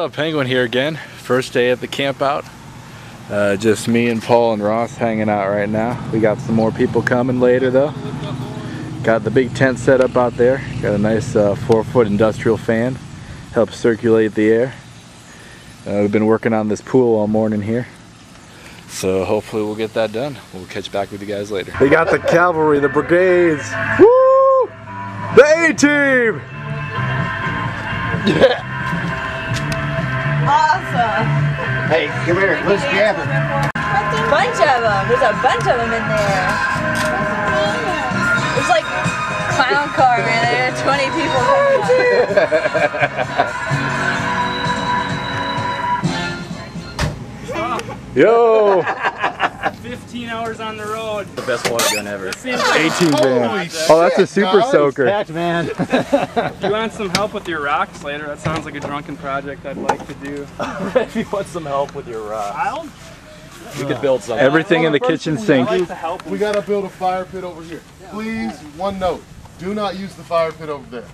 up? Penguin here again. First day at the camp out. Uh, just me and Paul and Ross hanging out right now. We got some more people coming later though. Got the big tent set up out there. Got a nice uh, four foot industrial fan. Helps circulate the air. Uh, we've been working on this pool all morning here. So hopefully we'll get that done. We'll catch back with you guys later. We got the cavalry, the brigades. Woo! The A-team! Yeah! Awesome. Hey, come here. Let's grab it. Bunch of them. There's a bunch of them in there. It's like clown car, man. There are 20 people. Yo! 15 hours on the road. The best water gun ever. 18 van. Oh, that's a super soaker. Packed, man. You want some help with your rocks later? That sounds like a drunken project I'd like to do. if you want some help with your rocks. I'll, we could build something. Everything in the kitchen sink. I'd like to. We gotta build a fire pit over here. Please, one note. Do not use the fire pit over there.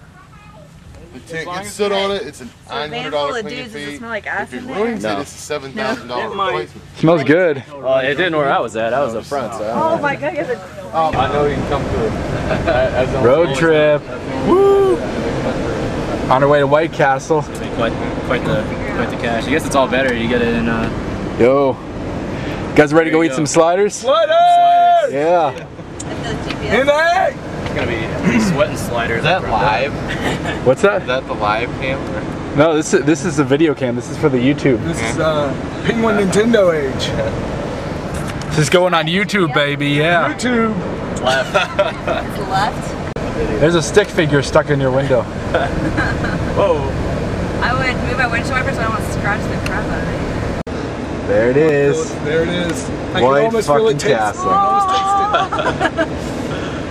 The tent long sit on it. It's an nine hundred full dollar of cleaning dudes, does it fee. smell like If it ruins No. it, it's a seven thousand dollar replacement. Smells good. Well, it didn't where I was at. I was up front, so Oh my god, you have a I know you can come through. Road trip. Woo! On our way to White Castle. Quite, quite the, quite the cash. I guess it's all better. You get it in. Uh, Yo. You guys ready to go There eat go. some sliders? sliders. Yeah. GPS. It's gonna be sweating sliders. Is that live? What's that? Is that the live camera? No, this is this is the video cam. This is for the YouTube. This is uh, Penguin Nintendo age. This is going on YouTube, baby. Yeah. YouTube. Left. Left. There's a stick figure stuck in your window. Whoa. I would move my windshield wiper so I don't want to scratch the crap out of it. There it is. There it is. I White can almost feel fucking it taste. castle.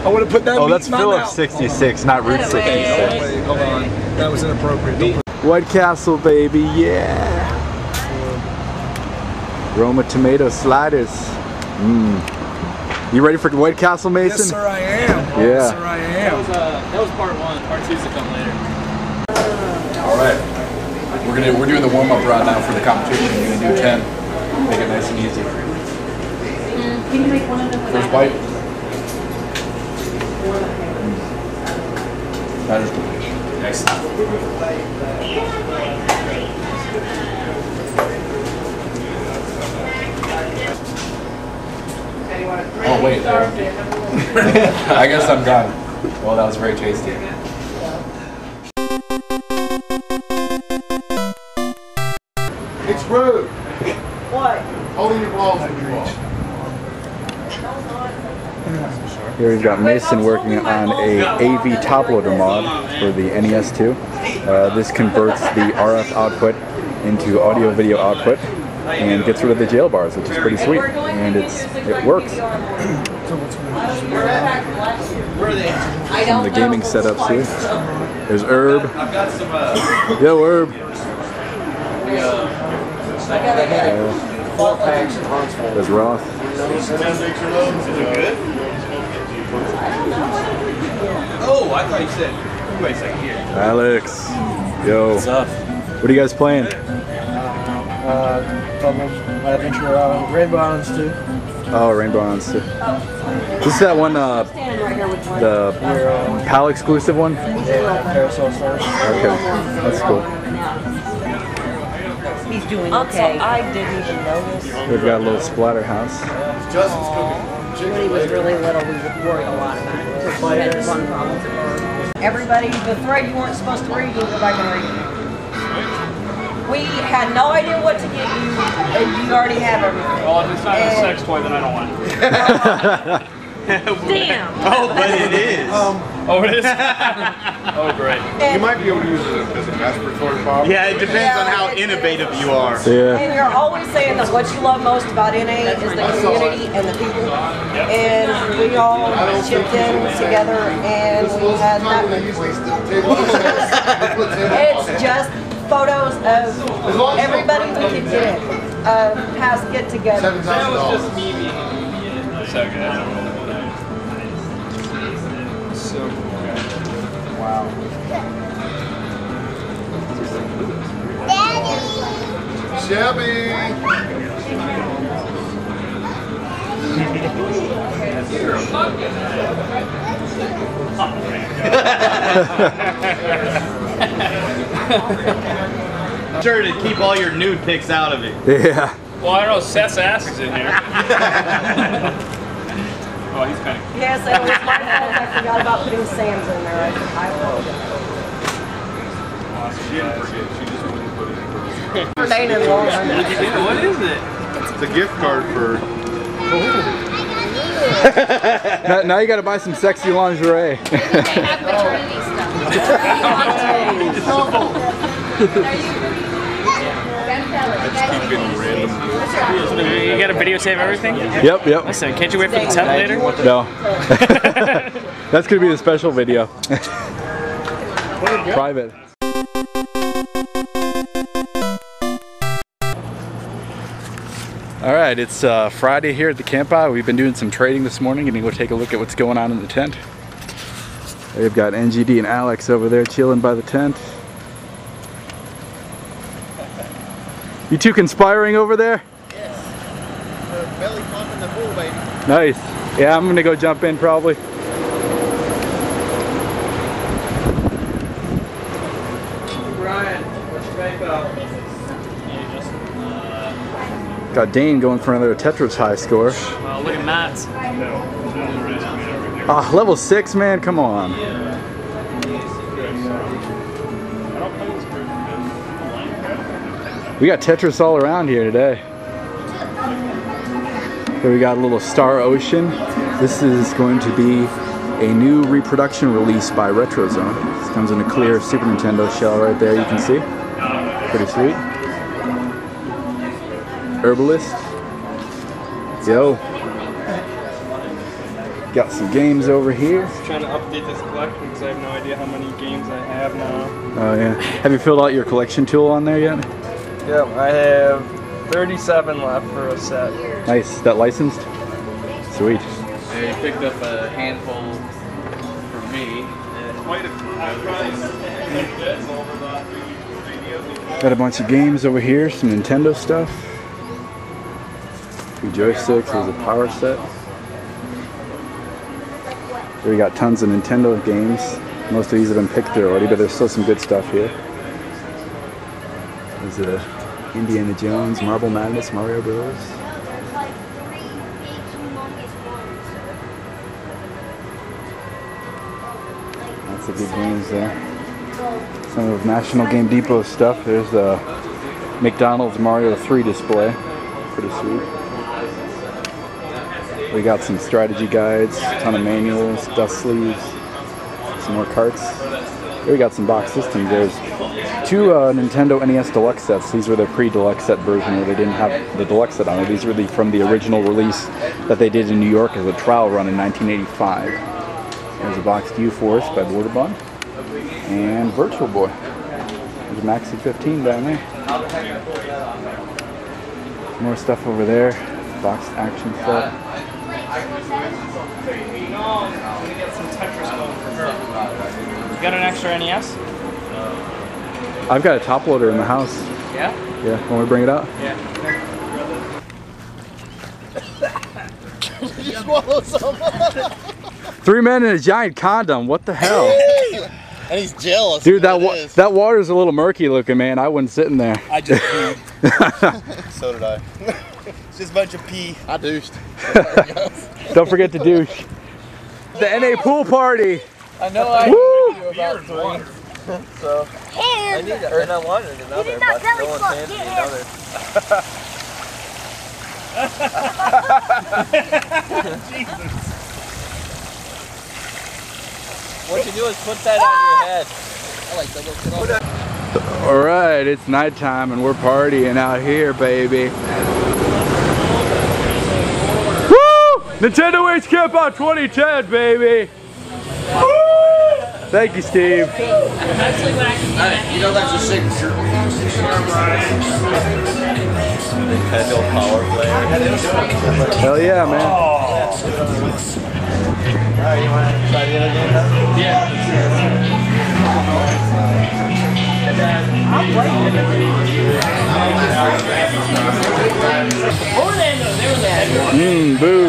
I can almost taste it. I want to put that Oh, that's Phillips 66, not Route Get away. 66. Wait, hold on. That was inappropriate. Don't White Castle, baby. Yeah. Roma tomato sliders. Mmm. You ready for White Castle, Mason? Yes, sir, I am. Yeah. Yes, sir, I That am. was uh, that was part one. Part two's to come later. All right. We're gonna we're doing the warm up round now for the competition. We're gonna do ten. Make it nice and easy. First bite. That is delicious. Oh wait. I guess I'm done. Well, that was very tasty. Here we've got Mason working on a AV top loader mod for the NES2. Uh, this converts the RF output into audio video output and gets rid of the jail bars, which is pretty sweet. And it's it works. Some of the gaming setups here. There's Herb. Yo, Herb. Uh, there's Roth. Oh, I thought you said. Wait a second here. Alex. Yo. What's up? What are you guys playing? Uh, Bubble, Adventure Island, Rainbow Islands too. Oh, Rainbow Islands too. This is that one, uh, the PAL exclusive one? Yeah, Carousel Stars. Okay, that's cool. He's doing okay. I didn't even notice. We've got a little Splatterhouse. Justin's cooking. When he was really little, we worried a lot about it. We had fun problems at work. Everybody, the thread you weren't supposed to read, you go back and read it. We had no idea what to get you, and you already have everything. Well, if it's not a sex toy, then I don't want it. Damn. Oh, but it is. Um, Oh, it is? oh, great. You might be able to use it as a masturbatory pop. yeah, it depends on how innovative you are. Yeah. And you're always saying that what you love most about NA is the community and the people. And we all chipped in together and we had that. usually It's just photos of everybody we could get, uh, past get together. Seven thousand dollars. me being so good. I don't know what that is. So cool. Wow. Daddy! shabby. Sure to keep all your nude pics out of it. Yeah. Well, I don't know. Seth's ass is in here. oh, he's kind of. Yes, that was my fault. I forgot about putting Sam's in there. I apologize. For Dana and Lauren. What is it? It's a gift card for. Now, now you got to buy some sexy lingerie. They have maternity stuff. You got to videotape everything? yep, yep. Listen, can't you wait for the tent later? No. That's gonna be the special video. Private. All right, it's uh, Friday here at the campout. We've been doing some trading this morning. and we'll take a look at what's going on in the tent. They've got NGD and Alex over there chilling by the tent. You two conspiring over there? Belly pumping the pool, baby. Nice. Yeah, I'm gonna go jump in probably. Brian, what's your bank up? Got Dane going for another Tetris high score. Well, look at Matt's. Ah, level six, man. Come on. We got Tetris all around here today. Here we got a little Star Ocean. This is going to be a new reproduction release by RetroZone. This comes in a clear Super Nintendo shell right there. You can see. Pretty sweet. Herbalist. Yo. Got some games over here. Trying to update this collection because I have no idea how many games I have now. Oh yeah. Have you filled out your collection tool on there yet? Yep, I have 37 left for a set. Nice. That licensed? Sweet. They picked up a handful for me. Quite a few. Uh, got a bunch of games over here, some Nintendo stuff. Two joysticks, there's a power set. Here we got tons of Nintendo games. Most of these have been picked through already, but there's still some good stuff here. There's a Indiana Jones, Marble Madness, Mario Bros. Lots of good games there. Some of National Game Depot stuff. There's a McDonald's Mario 3 display. Pretty sweet. We got some strategy guides, a ton of manuals, dust sleeves, some more carts. Here we got some box systems. There's two uh, Nintendo NES Deluxe sets. These were the pre-Deluxe set version where they didn't have the Deluxe set on it. These were the, from the original release that they did in New York as a trial run in 1985. There's a boxed U-Force by Broderbund and Virtual Boy. There's a Maxi 15 down there. More stuff over there. Boxed action set. You got an extra NES? I've got a top loader in the house. Yeah? Yeah, want me to bring it out? Yeah. Three men in a giant condom. What the hell? And he's jealous. Dude, that wa- that water's a little murky looking, man. I wouldn't sit in there. I just peed. so did I. it's just a bunch of pee. I douched. Don't forget to douche. The NA pool party. I know I Woo! you about three. so I need that. Or I wanted another, but no one hands me another. What you do is put that on your head. I like that little All right, it's nighttime and we're partying out here, baby. Woo! Nintendo Age Camp Out 2010, baby. Thank you, Steve. You know that's a signature. Nintendo Power. Hell yeah, man. Alright, you want to try the other game waiting. Mmm, booze.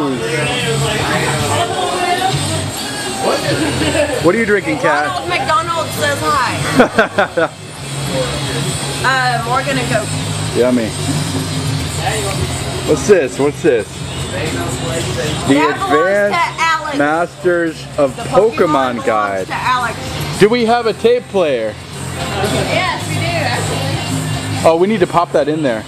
What are you drinking, Kat? Ronald McDonald says hi. uh, Morgan and Coke. Yummy. What's this? What's this? The That Advanced Masters of The Pokemon belongs Guide. To Alex. Do we have a tape player? Yes, we do, actually. Oh, we need to pop that in there.